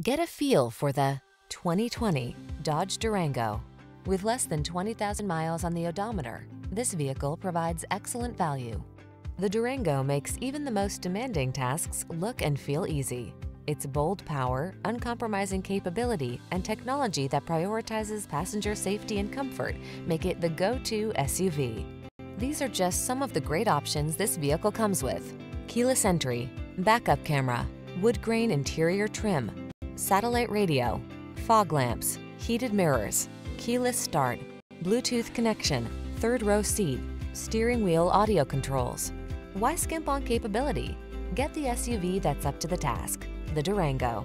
Get a feel for the 2020 Dodge Durango. With less than 20,000 miles on the odometer, this vehicle provides excellent value. The Durango makes even the most demanding tasks look and feel easy. Its bold power, uncompromising capability, and technology that prioritizes passenger safety and comfort make it the go-to SUV. These are just some of the great options this vehicle comes with. Keyless entry, backup camera, wood grain interior trim, satellite radio, fog lamps, heated mirrors, keyless start, Bluetooth connection, third row seat, steering wheel audio controls. Why skimp on capability? Get the SUV that's up to the task, the Durango.